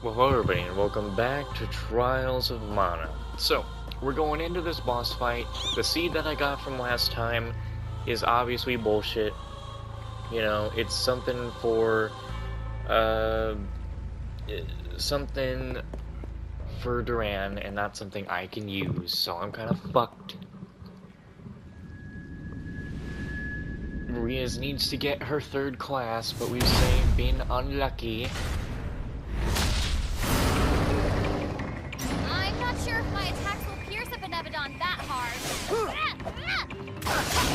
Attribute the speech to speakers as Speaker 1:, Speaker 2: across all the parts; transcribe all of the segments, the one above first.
Speaker 1: Well, hello everybody, and welcome back to Trials of Mana. So, we're going into this boss fight. The seed that I got from last time is obviously bullshit. You know, it's something for, uh, something for Duran, and not something I can use, so I'm kind of fucked. Maria's needs to get her third class, but we've been unlucky.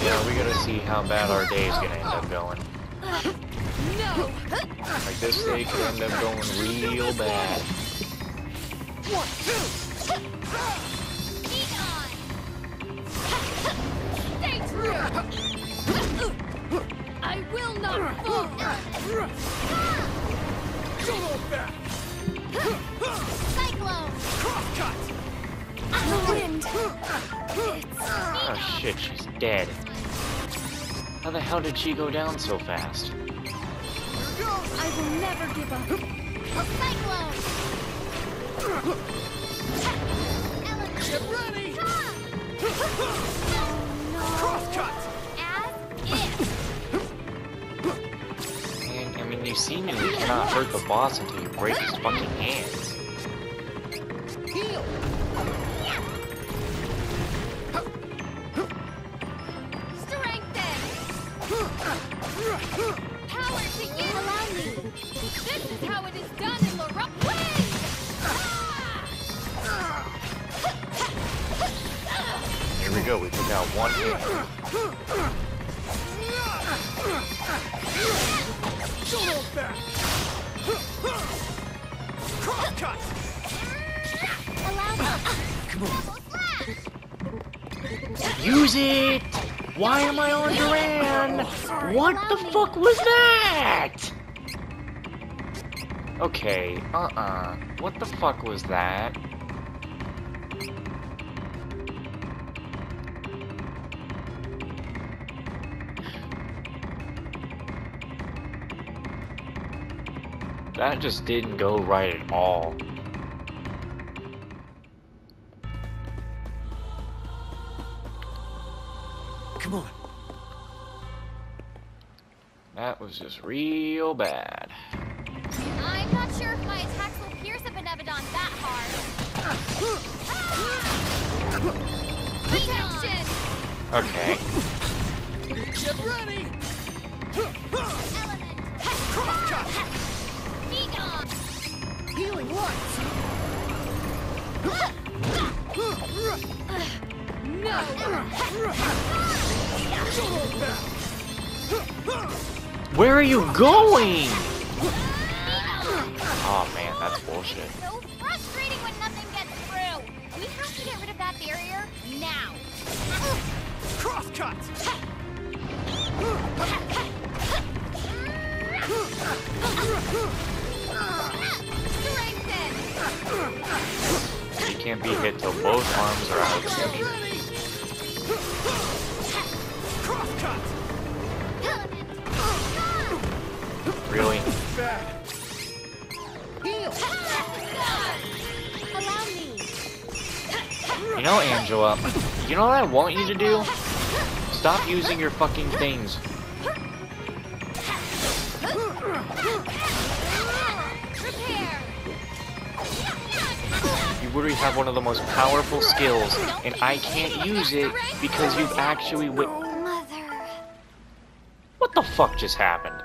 Speaker 1: Yeah, we gotta see how bad our day is gonna end up going.
Speaker 2: No!
Speaker 1: Like this day could end up going real bad.
Speaker 2: Be gone! Stay true! I will not fall! Cyclone! The wind!
Speaker 1: Oh shit, she's dead. How the hell did she go down so fast?
Speaker 2: I will never give up. A Cyclone! Element.
Speaker 3: ready!
Speaker 2: As if.
Speaker 1: And, I mean, you seemingly cannot hurt the boss until you break his fucking hands. Here we took out one hit.
Speaker 3: Don't hold back! Crosscut!
Speaker 2: Allow me!
Speaker 3: Come on.
Speaker 1: Use it! Why am I on Duran? What the fuck was that? Okay, uh-uh. What the fuck was that? That just didn't go right at all.
Speaker 3: Come on.
Speaker 1: That was just real bad.
Speaker 2: I'm not sure if my attacks will pierce a Benevodon that hard. Protection!
Speaker 1: Okay.
Speaker 3: Get ready!
Speaker 1: Where are you going? Oh man, that's bullshit.
Speaker 2: So frustrating when nothing gets through. We have to get rid of that barrier now.
Speaker 3: Crosscut!
Speaker 1: Can't be hit till both arms are out! Really? You know, Angela, you know what I want you to do? Stop using your fucking things. Literally have one of the most powerful skills, and I can't use it because you've actually wi- What the fuck just happened?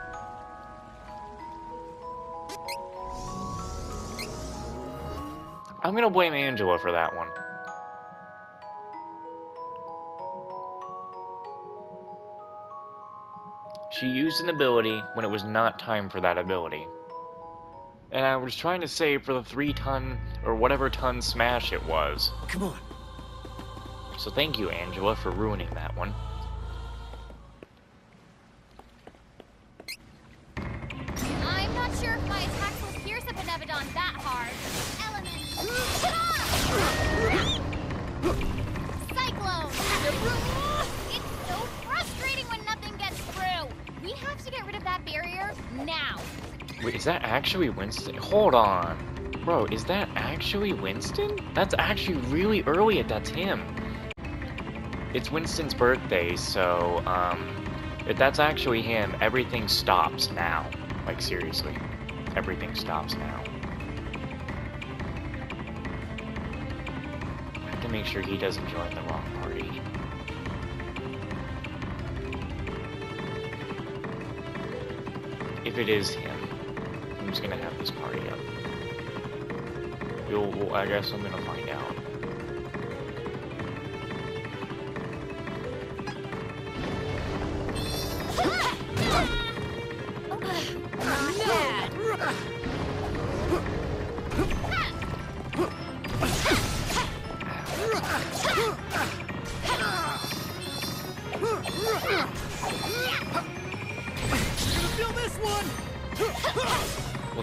Speaker 1: I'm gonna blame Angela for that one. She used an ability when it was not time for that ability. And I was trying to save for the three ton, or whatever ton smash it was.
Speaker 3: Come on.
Speaker 1: So thank you, Angela, for ruining that one.
Speaker 2: That
Speaker 1: actually Winston? Hold on. Bro, is that actually Winston? That's actually really early that's him. It's Winston's birthday, so, um, if that's actually him, everything stops now. Like, seriously. Everything stops now. I have to make sure he doesn't join the wrong party. If it is him, Just gonna have this party up. You'll, well, I guess I'm gonna find out.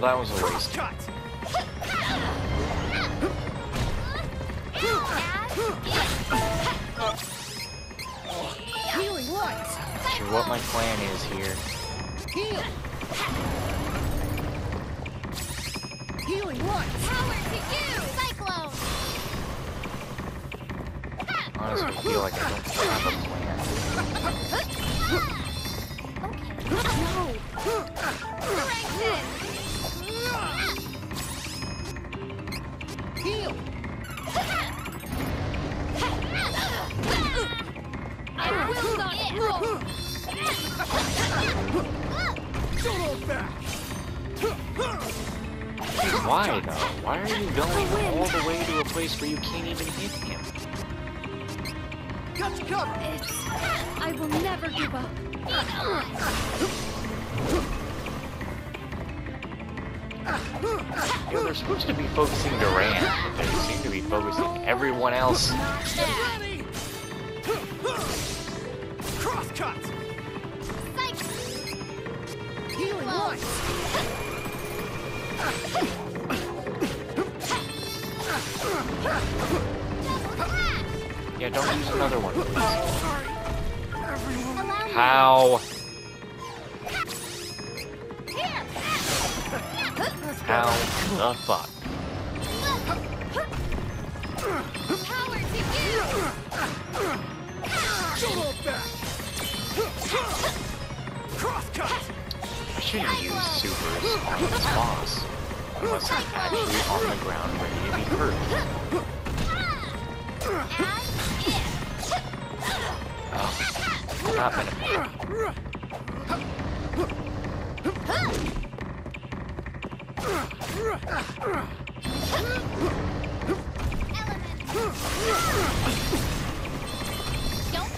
Speaker 1: That was a waste.
Speaker 3: Heal!
Speaker 1: I
Speaker 2: will not roll!
Speaker 3: Don't hold back!
Speaker 1: Why though? Why are you going all the way to a place where you can't even hit him?
Speaker 3: Got you covered!
Speaker 2: It's... I will never give up.
Speaker 1: Yo, they're supposed to be focusing Duran, but they seem to be focusing everyone else.
Speaker 3: Ready! Crosscut! Healing light!
Speaker 1: Yeah, don't use another one. please.
Speaker 3: Sorry! Everyone!
Speaker 2: Allow me.
Speaker 1: How? How the fuck? I shouldn't use supers on this boss. Unless I'm actually on the ground ready to be hurt. Oh, not gonna
Speaker 2: Don't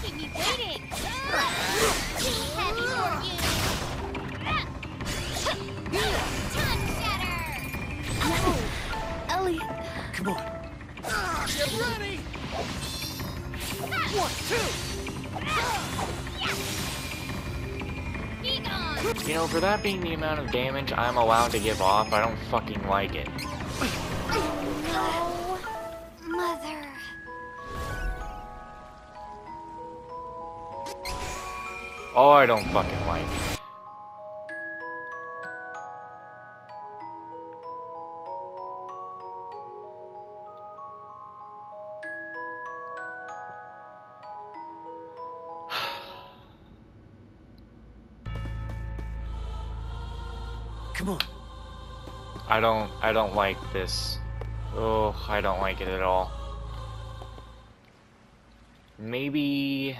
Speaker 2: keep me waiting! Too heavy for you! Ton shatter! No! Elliot!
Speaker 3: Come on! Get ready! One, two!
Speaker 1: You know, for that being the amount of damage I'm allowed to give off, I don't fucking like it.
Speaker 2: No! Mother!
Speaker 1: Oh, I don't fucking like it. I don't, I don't like this. Oh, I don't like it at all. Maybe...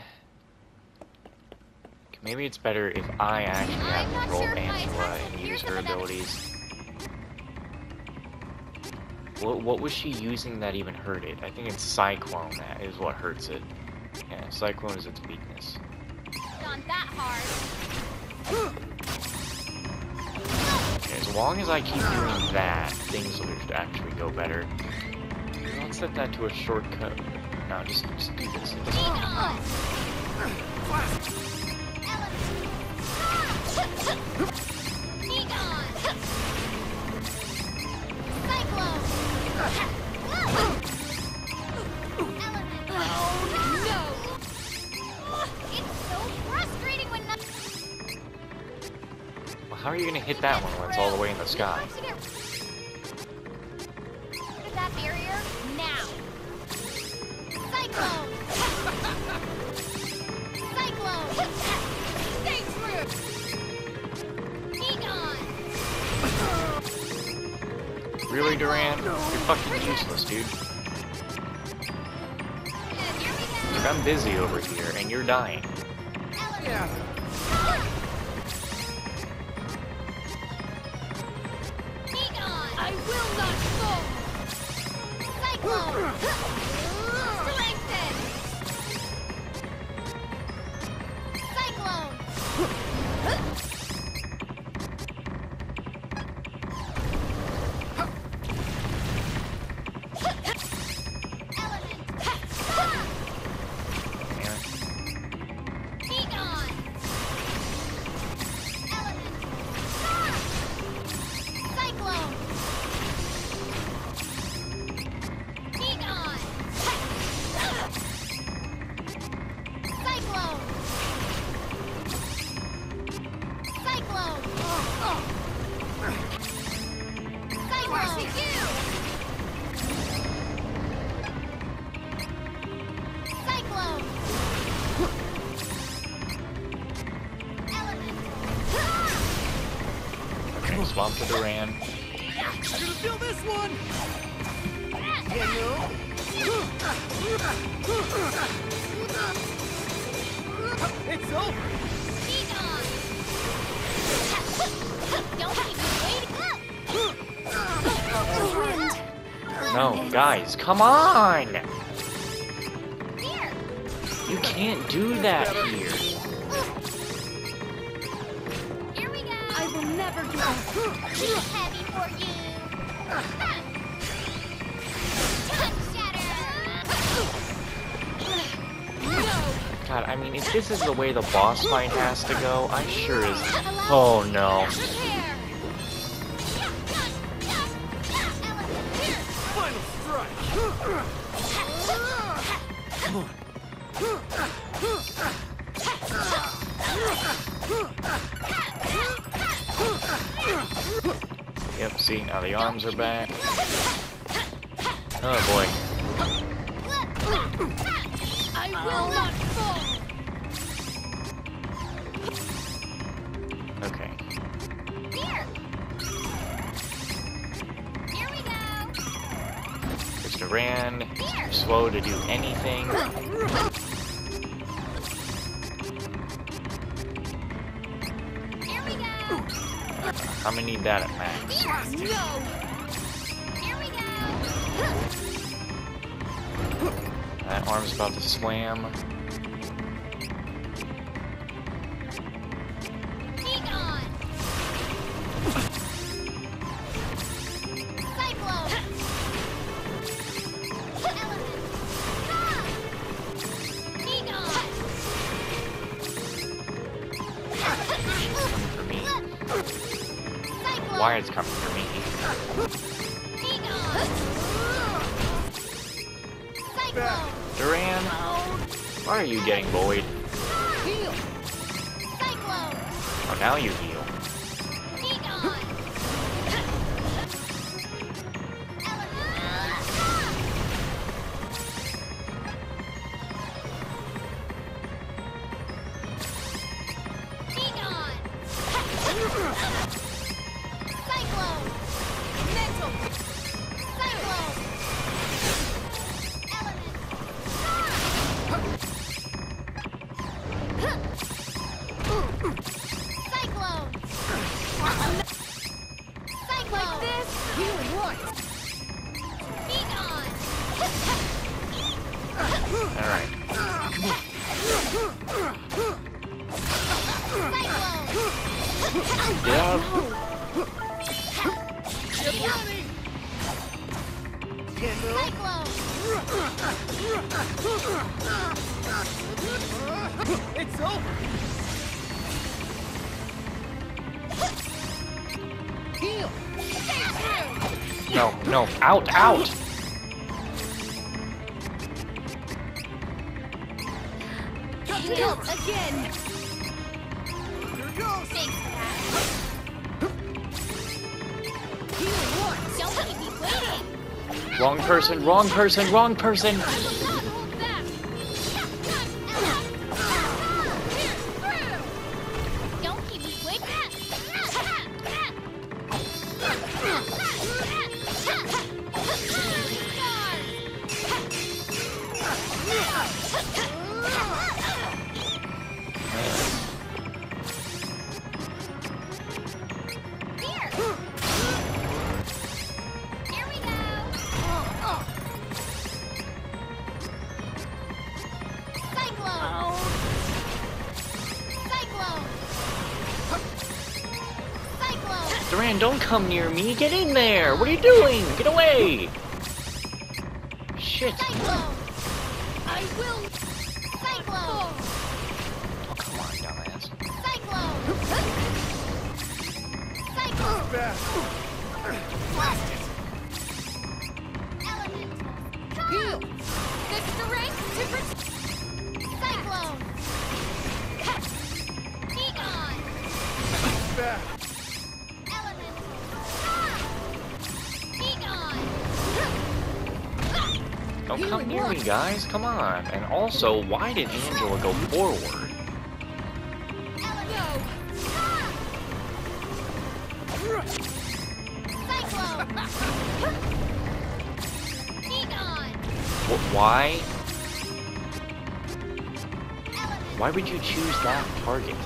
Speaker 1: Maybe it's better if I actually have
Speaker 2: not
Speaker 1: control
Speaker 2: sure
Speaker 1: Angela and use her abilities. What, what was she using that even hurt it? I think it's Cyclone that is what hurts it. Yeah, Cyclone is its weakness.
Speaker 2: Gone that hard!
Speaker 1: As long as I keep doing that, things will actually go better. Let's set that to a shortcut. No, just, just do this.
Speaker 2: Oh,
Speaker 1: how are you gonna hit that one it's all the way in the sky. Really, Duran? You're fucking useless, dude. I'm busy over here, and you're dying.
Speaker 3: Yeah.
Speaker 1: Oh. Swamp to Duran.
Speaker 3: I'm gonna feel this one. It's over.
Speaker 1: No, guys, come on! You can't do that here.
Speaker 2: Here we go! I will never give up! Too heavy for you! Ton shatter! No!
Speaker 1: God, I mean, if this is the way the boss fight has to go, I sure as... Oh no.
Speaker 3: Come on.
Speaker 1: Yep, see, now the arms are back. Oh boy.
Speaker 2: I will not fall!
Speaker 1: Duran. Slow to do anything. I'm gonna need that at max. That arm's about to slam. Wired's coming out, out!
Speaker 3: Got the
Speaker 2: Heal
Speaker 3: cover.
Speaker 2: again!
Speaker 3: Here goes.
Speaker 2: Thanks for that.
Speaker 3: Healing one.
Speaker 2: Don't keep me waiting!
Speaker 1: Wrong person, wrong person, wrong person! Don't come near me, guys. Come on. And also, why did Angela go forward? Why? Why would you choose that target?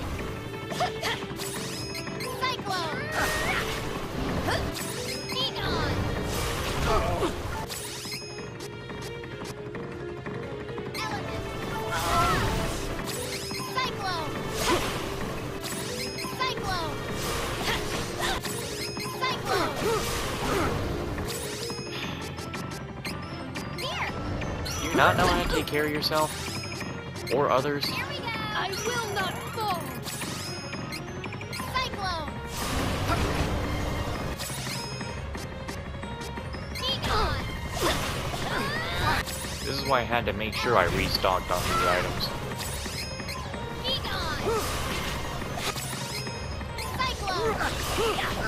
Speaker 1: Not know how to take care of yourself? Or others?
Speaker 2: Here we go! I will not fall! Cyclone!
Speaker 1: This is why I had to make sure I restocked on these items.
Speaker 2: Cyclone!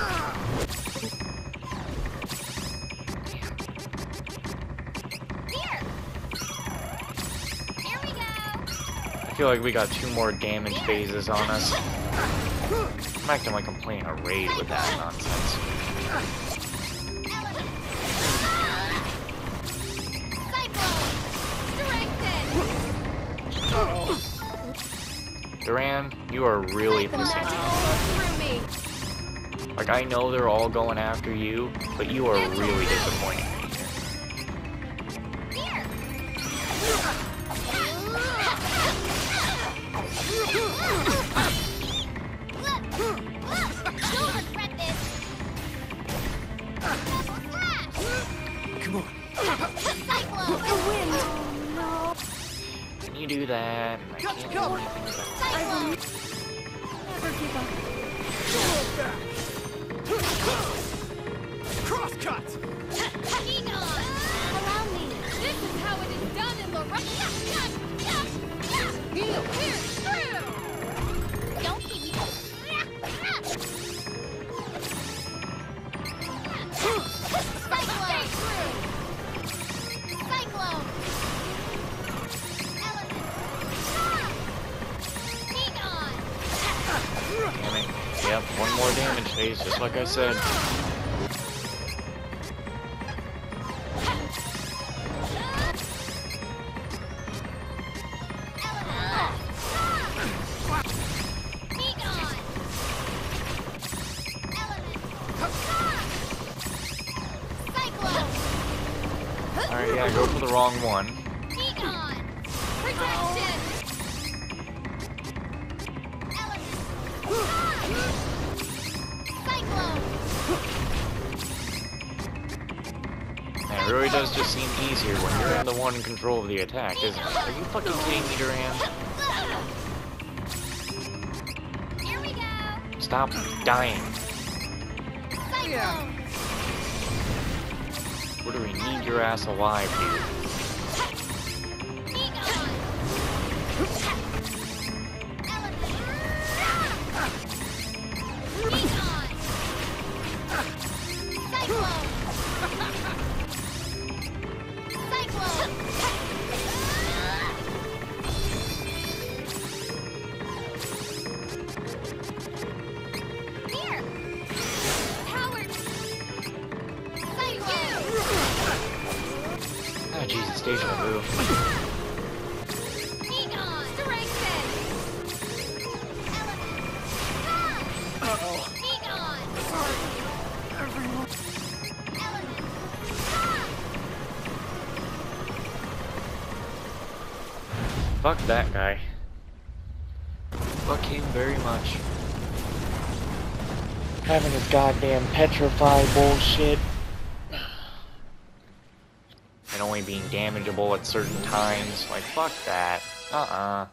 Speaker 1: Feel like we got two more damage phases on us. I'm acting like I'm playing a raid with that nonsense. Duran, you are really pissing me! Like, I know they're all going after you, but you are really disappointing phase, just like I said. Control of the attack, isn't it? Are you fucking kidding me, Duran?
Speaker 2: Here we go!
Speaker 1: Stop dying.
Speaker 2: Cyclone!
Speaker 1: What do we need your ass alive, dude? That guy. Fuck him very much. Having this goddamn petrified bullshit. And only being damageable at certain times. Like, fuck that. Uh-uh.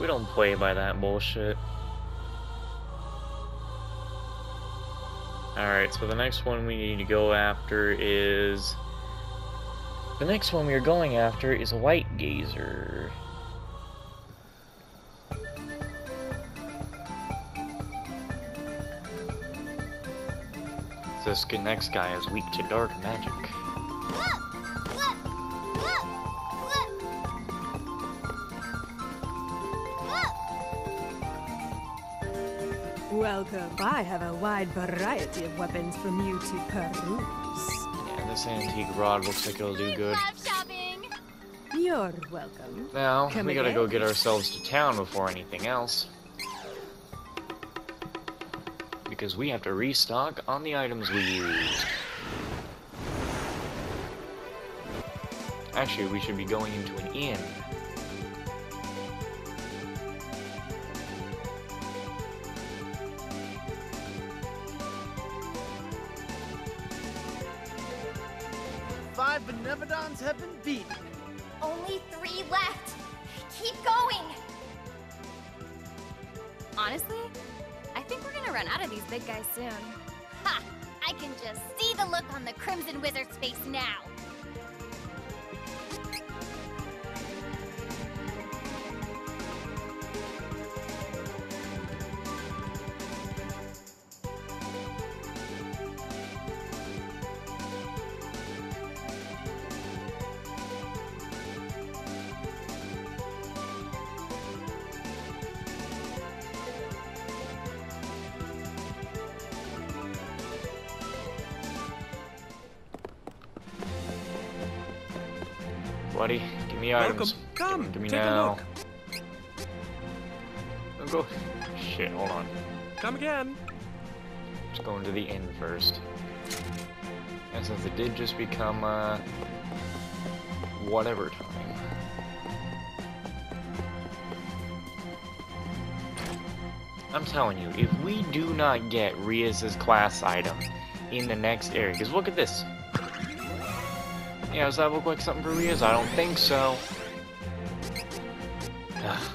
Speaker 1: We don't play by that bullshit. Alright, so the next one we need to go after is... The next one we are going after is White Gazer. This next guy is weak to dark magic.
Speaker 4: Welcome. I have a wide variety of weapons from you to peruse.
Speaker 1: Yeah, this antique rod looks like it'll do good.
Speaker 2: love shopping!
Speaker 4: You're welcome.
Speaker 1: Now,
Speaker 4: Come
Speaker 1: we gotta go get ourselves to town before anything else. Because we have to restock on the items we used. Actually, we should be going into an inn.
Speaker 2: Now!
Speaker 1: Buddy, give me
Speaker 5: Welcome.
Speaker 1: items.
Speaker 5: Come,
Speaker 1: Give me
Speaker 5: take a look.
Speaker 1: Go. Shit, hold on.
Speaker 5: Come again.
Speaker 1: Just going to the inn first. And since it did just become, uh, whatever time. I'm telling you, if we do not get Riesz's class item in the next area, because look at this. Yeah, does that look like something for is? I don't think so. Ugh.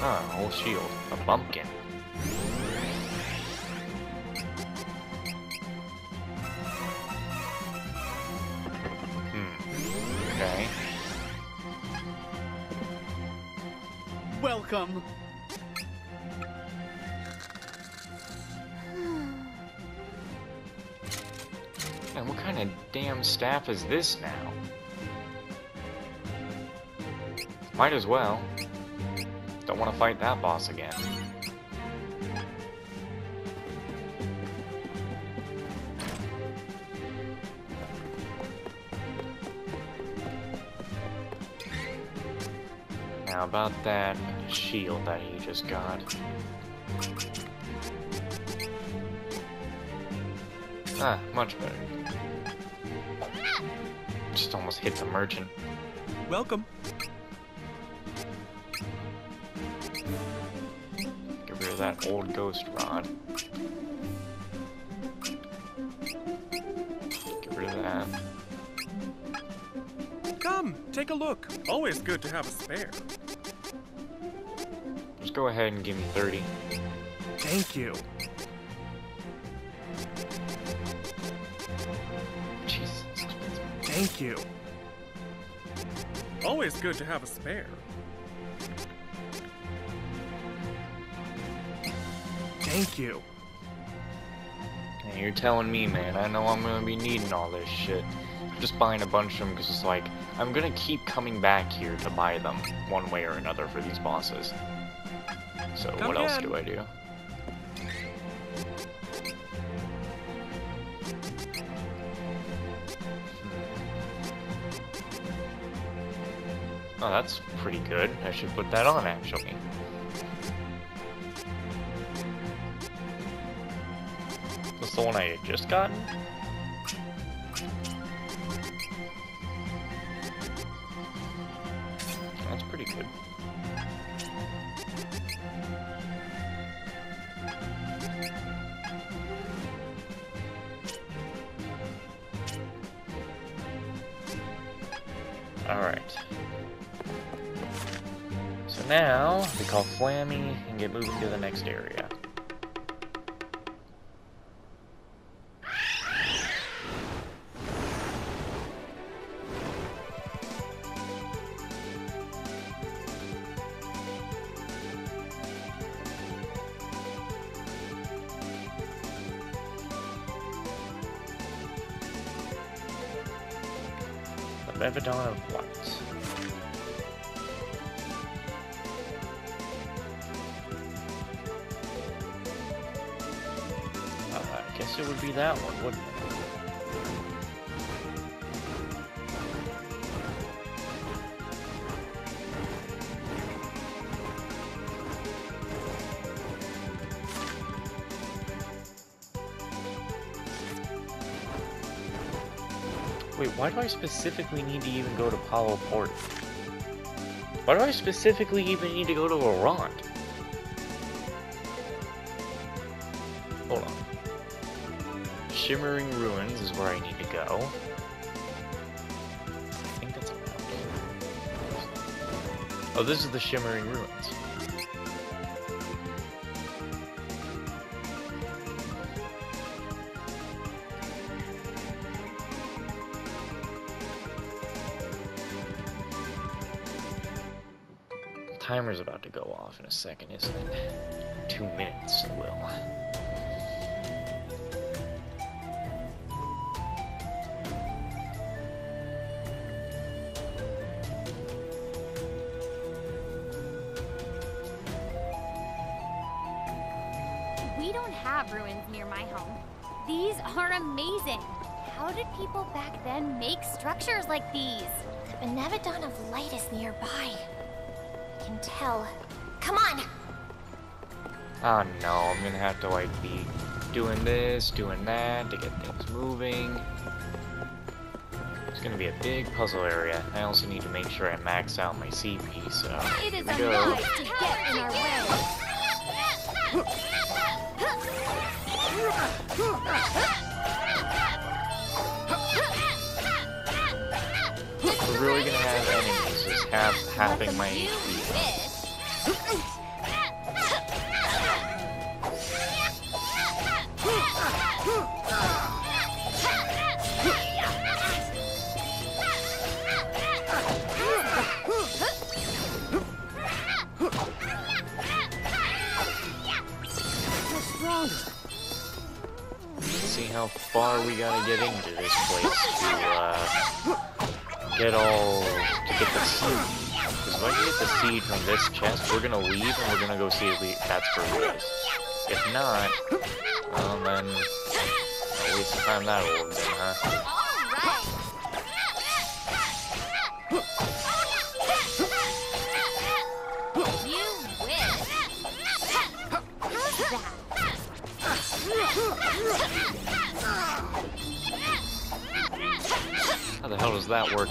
Speaker 1: Ah, whole shield. A bumpkin. Staff is this now? Might as well. Don't want to fight that boss again. Now about that shield that he just got. Ah, much better. Just almost hit the merchant.
Speaker 5: Welcome.
Speaker 1: Get rid of that old ghost rod. Get rid of that.
Speaker 5: Come, take a look. Always good to have a spare.
Speaker 1: Just go ahead and give me 30.
Speaker 5: Thank you. Thank you. Always good to have a spare. Thank you.
Speaker 1: And you're telling me, man, I know I'm gonna be needing all this shit. I'm just buying a bunch of them because it's like, I'm gonna keep coming back here to buy them, one way or another, for these bosses. So,
Speaker 5: Come
Speaker 1: what else do I do? Oh, that's pretty good. I should put that on, actually. That's the one I had just gotten? The Benevodon of Light. Uh, I guess it would be that one, wouldn't it? Why do I specifically need to even go to Palo Port? Why do I specifically even need to go to Laurent? Hold on. Shimmering Ruins is where I need to go. I think that's around here. Oh, this is the Shimmering Ruins. Timer's about to go off in a second, isn't it? Two minutes, will.
Speaker 2: We don't have ruins near my home. These are amazing. How did people back then make structures like these?
Speaker 6: The Benevodon of Light is nearby. Can tell. Come on!
Speaker 1: Oh no, I'm gonna have to like be doing this, doing that to get things moving. It's gonna be a big puzzle area. I also need to make sure I max out my CP, so
Speaker 2: It is
Speaker 1: go.
Speaker 2: lie to get in our way.
Speaker 1: We're really gonna have enemies have halving my see how far we gotta get into this place to uh, to get the seed. Because I can get the seed from this chest, we're gonna leave and we're gonna go see if we, that's where it is. If not, well then, a waste of time that would have been, huh?
Speaker 2: Alright.
Speaker 1: How the hell does that work?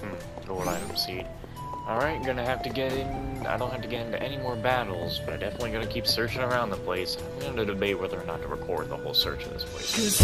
Speaker 1: Hmm, gold item seed. Alright, gonna have to get in. I don't have to get into any more battles, but I definitely gonna keep searching around the place. I'm gonna debate whether or not to record the whole search of this place.